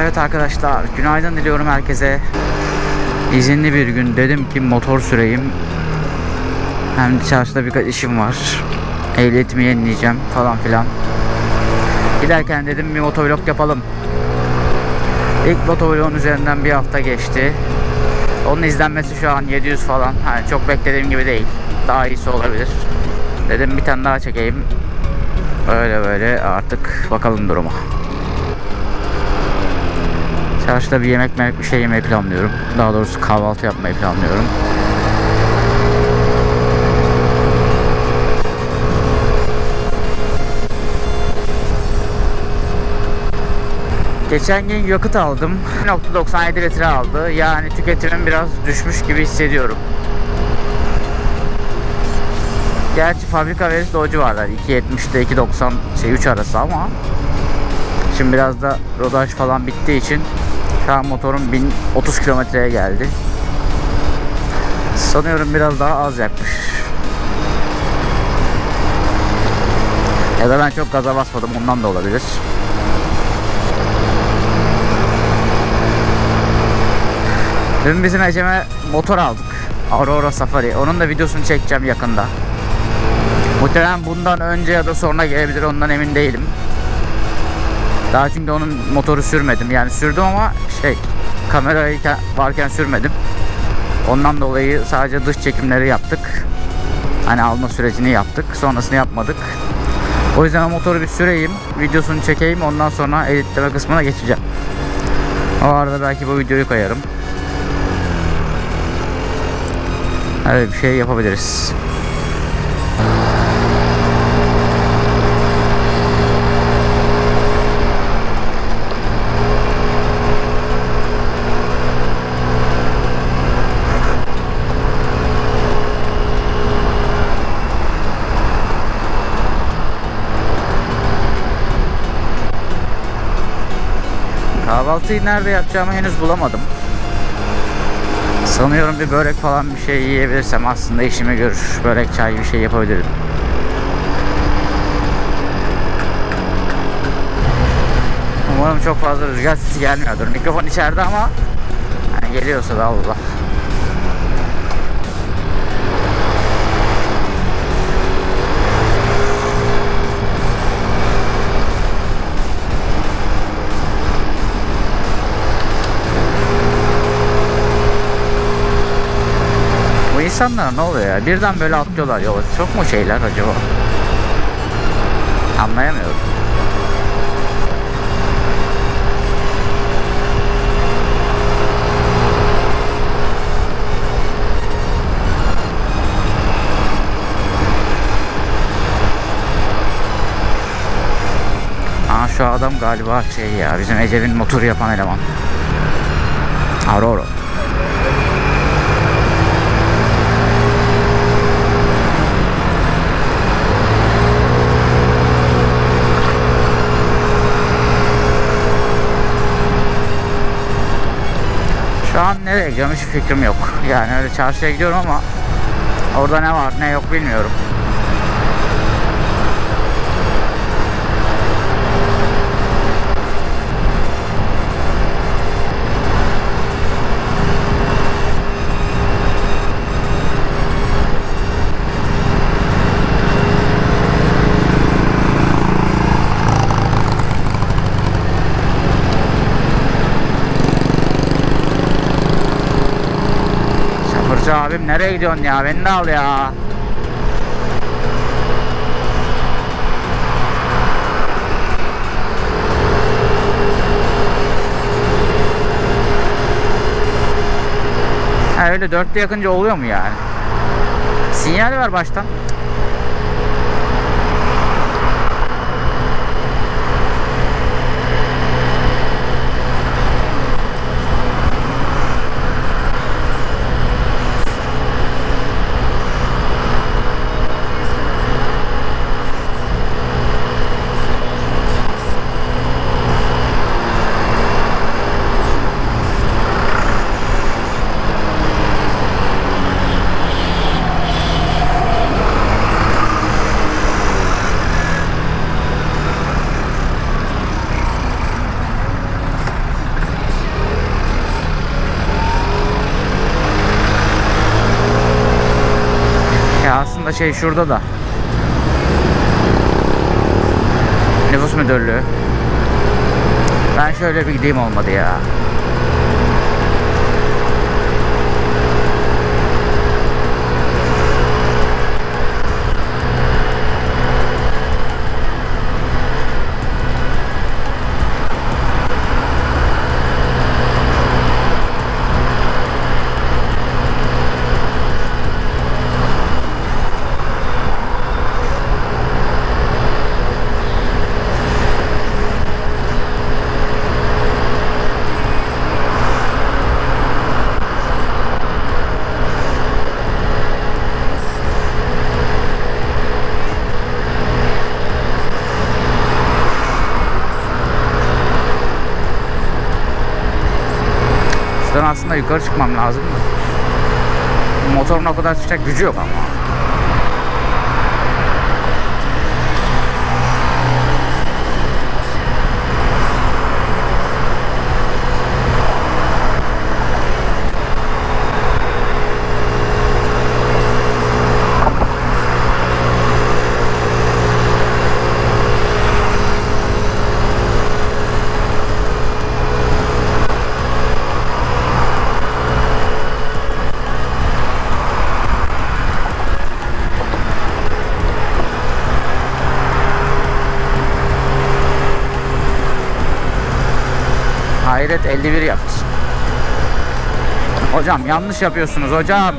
Evet arkadaşlar günaydın diliyorum herkese. İzinli bir gün dedim ki motor süreyim. Hem çarşıda birkaç işim var. Ehliyetimi yenileyeceğim falan filan. Giderken dedim bir motovlog yapalım. İlk motovlogun üzerinden bir hafta geçti. Onun izlenmesi şu an 700 falan. Hani çok beklediğim gibi değil. Daha iyisi olabilir. Dedim bir tane daha çekeyim. Öyle böyle artık bakalım duruma. Çarşıda bir yemek bir şey yemeyi planlıyorum. Daha doğrusu kahvaltı yapmayı planlıyorum. Geçen gün yakıt aldım. 1.97 litre aldı. Yani tüketimim biraz düşmüş gibi hissediyorum. Gerçi fabrika verisi de o civarlar. 2.70'de 2.90 şey 3 arası ama Şimdi biraz da rodaj falan bittiği için şu motorum 1030 kilometreye geldi. Sanıyorum biraz daha az yakmış. Ya da ben çok gaza basmadım ondan da olabilir. Dün bizim Ecem'e motor aldık. Aurora Safari. Onun da videosunu çekeceğim yakında. Muhtemelen bundan önce ya da sonra gelebilir ondan emin değilim. Daha çünkü onun motoru sürmedim. Yani sürdüm ama şey kamerayı varken sürmedim. Ondan dolayı sadece dış çekimleri yaptık. Hani alma sürecini yaptık. Sonrasını yapmadık. O yüzden o motoru bir süreyim. Videosunu çekeyim. Ondan sonra editleme kısmına geçeceğim. O arada belki bu videoyu koyarım. Öyle bir şey yapabiliriz. Kahvaltıyı nerede yapacağımı henüz bulamadım. Sanıyorum bir börek falan bir şey yiyebilirsem aslında işimi görür. Börek çay bir şey yapabilirim. Umarım çok fazla rüzgar sesi gelmiyordur. Mikrofon içeride ama hani geliyorsa da Allah. İnsanlar ne oluyor ya? Birden böyle atlıyorlar yola. Çok mu şeyler acaba? Anlayamıyorum. Aa şu adam galiba şey ya bizim Ecel'in motoru yapan eleman. Aurora. Şu an nereye gidiyorum hiç fikrim yok. Yani öyle çarşıya gidiyorum ama orada ne var ne yok bilmiyorum. Nereye gidiyorsun ya? Beni de al ya. Ha öyle dörtte yakınca oluyor mu yani? Sinyal ver baştan. Şey şurada da. Nüfus müdürlüğü. Ben şöyle bir gideyim olmadı ya. Şuradan aslında yukarı çıkmam lazım. Motorun o kadar çıkacak gücü yok ama. 51 yaptı. Hocam yanlış yapıyorsunuz hocam.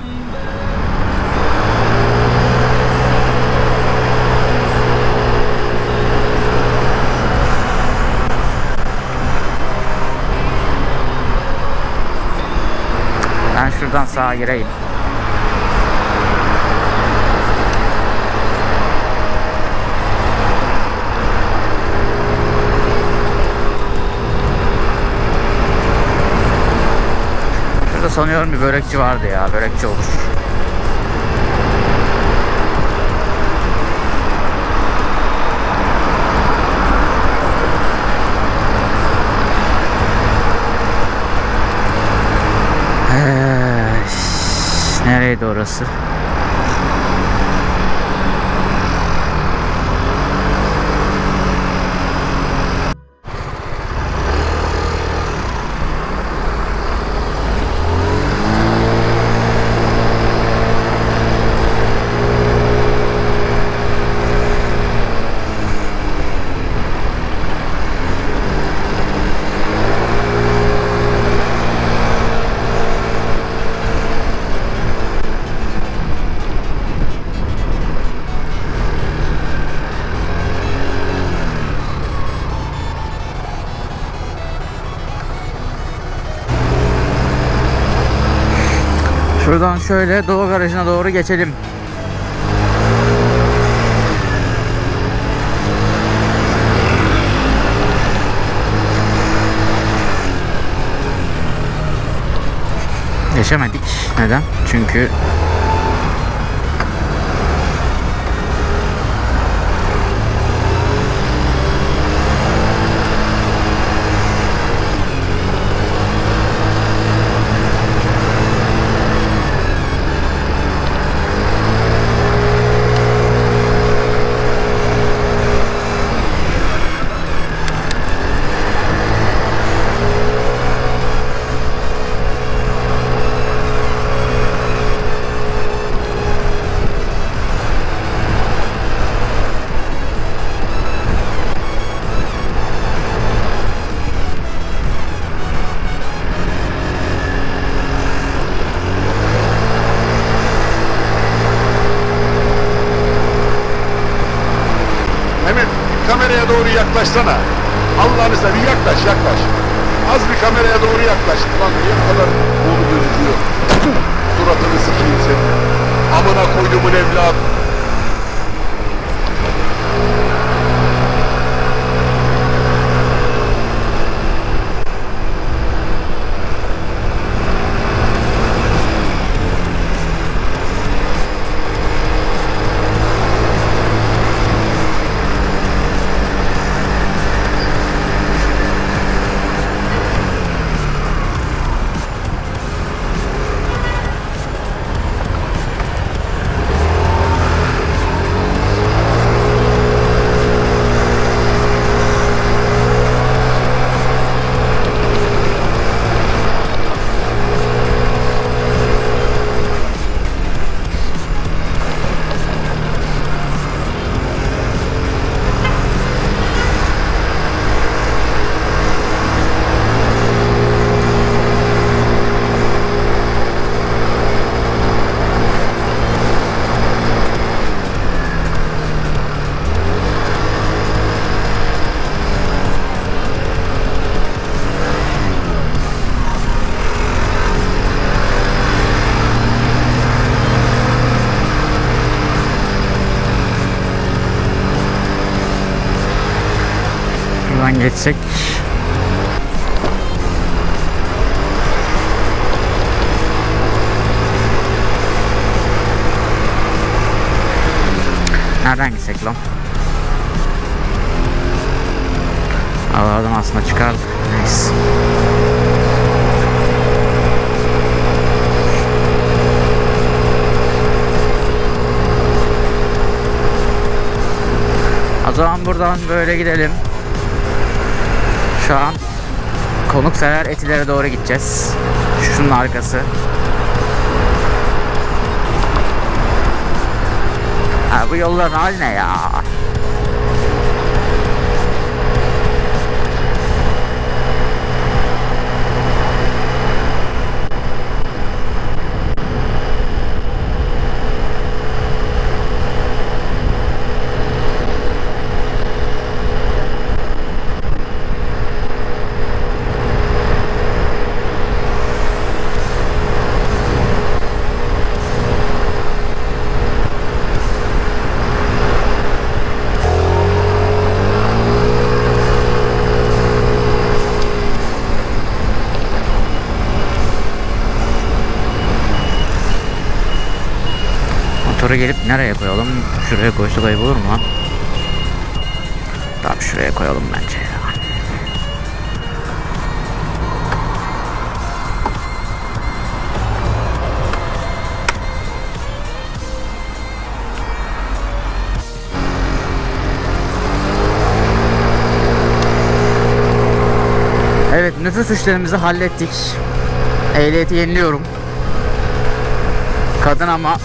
Ben şuradan sağa gireyim. Sanıyorum bir börekçi vardı ya. Börekçi olur. Ee, nereydi orası? Şuradan şöyle Doğu Garajı'na doğru geçelim. Geçemedik. Neden? Çünkü do with his love. Şuradan geçsek. Nereden gitsek lan? Aradan aslında çıkar. Neyse. O zaman buradan böyle gidelim. Şu an konuksever etilere doğru gideceğiz. Şunun arkası. Ha, bu yolların hali ne ya? Motoru gelip nereye koyalım? Şuraya koysak ayıp olur mu? Tamam şuraya koyalım bence ya. Evet nüfus işlerimizi hallettik. Ehliyeti yeniliyorum. Kadın ama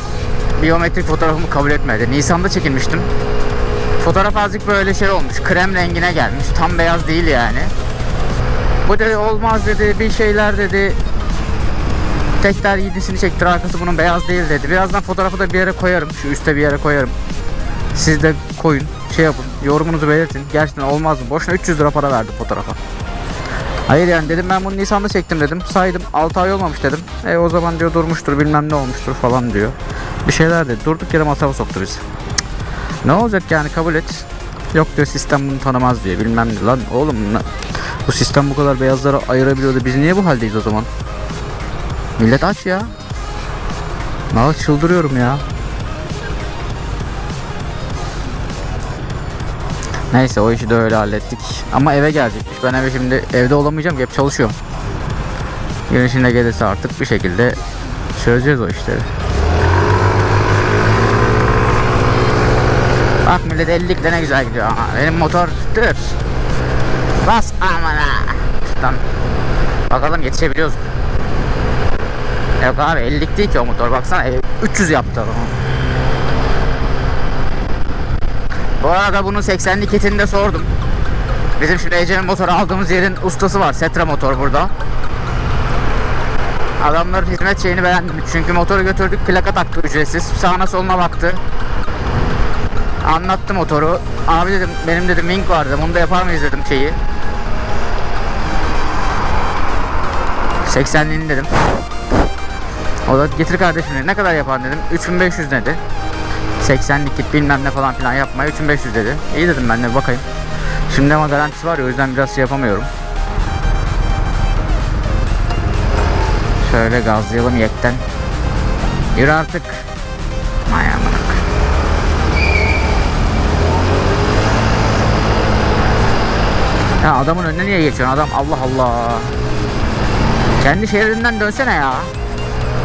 biyometrik fotoğrafımı kabul etmedi. Nisan'da çekilmiştim. Fotoğraf azıcık böyle şey olmuş. Krem rengine gelmiş. Tam beyaz değil yani. Bu dedi olmaz dedi. Bir şeyler dedi. Tekrar yedisini çektir. Arkası bunun beyaz değil dedi. Birazdan fotoğrafı da bir yere koyarım. Şu üste bir yere koyarım. Siz de koyun. Şey yapın. Yorumunuzu belirtin. Gerçekten olmaz mı? Boşuna 300 lira para verdi fotoğrafa. Hayır yani dedim ben bunu Nisan'da çektim dedim. Saydım 6 ay olmamış dedim. E o zaman diyor durmuştur bilmem ne olmuştur falan diyor. Bir şeyler dedi. Durduk yere masrafa soktu bizi. Ne olacak yani kabul et. Yok diyor sistem bunu tanımaz diyor bilmem ne. Lan oğlum bu sistem bu kadar beyazları ayırabiliyordu. Biz niye bu haldeyiz o zaman? Millet aç ya. Valla çıldırıyorum ya. Neyse o işi de öyle hallettik. Ama eve gelecekmiş. Ben eve şimdi evde olamayacağım ki hep çalışıyorum. Gün içinde gelirse artık bir şekilde çözeceğiz o işleri. Bak millet 50'likle ne güzel gidiyor ama benim motor dur. Bas amına. Şuradan bakalım yetişebiliyoruz. Yok abi 50'lik değil ki o motor baksana e, 300 yaptı adam. Bu arada bunun 80'lik kitini de sordum. Bizim şimdi Ece'nin motoru aldığımız yerin ustası var. Setra motor burada. Adamların hizmet şeyini beğendim. Çünkü motoru götürdük plaka taktı ücretsiz. Sağına soluna baktı. Anlattı motoru. Abi dedim benim dedim Mink vardı. Bunu da yapar mıyız dedim şeyi. 80'liğini dedim. O da getir kardeşim dedi. Ne kadar yapar dedim. 3500 dedi. 80'lik git bilmem ne falan filan yapmaya 3500 dedi. İyi dedim ben de bakayım. Şimdi ama garantisi var ya o yüzden biraz şey yapamıyorum. Şöyle gazlayalım yekten. Yürü artık. Vay amına. Ya adamın önüne niye geçiyorsun adam Allah Allah. Kendi şehrinden dönsene ya.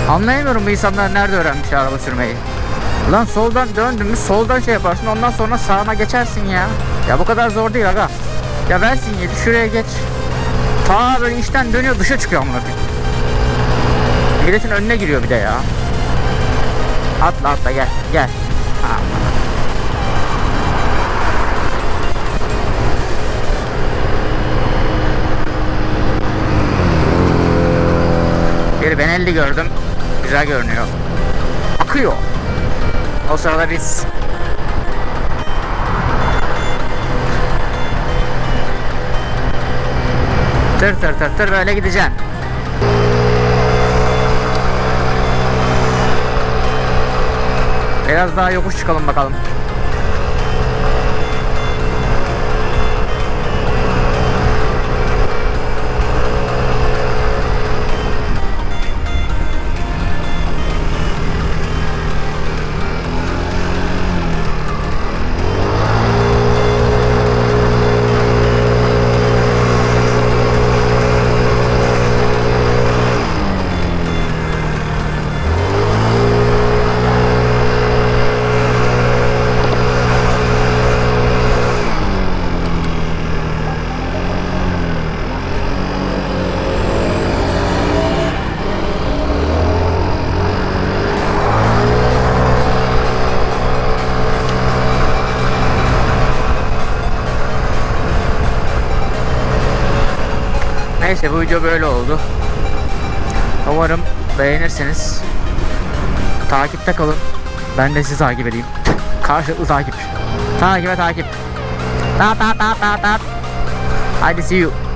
Anlayamıyorum bu insanlar nerede öğrenmiş araba sürmeyi. Lan soldan döndün mü soldan şey yaparsın ondan sonra sağına geçersin ya. Ya bu kadar zor değil aga. Ya ver sinyali şuraya geç. Ta böyle işten dönüyor dışa çıkıyor amına. Milletin önüne giriyor bir de ya. Atla atla gel gel. Aman. Bir Benelli gördüm. Güzel görünüyor. Akıyor. O sırada biz Tır tır tır tır böyle gideceksin. Biraz daha yokuş çıkalım bakalım. Neyse bu video böyle oldu. Umarım beğenirsiniz. Takipte kalın. Ben de sizi takip edeyim. Karşılıklı takip. Takibe takip. Ta ta ta ta ta. Hadi see you.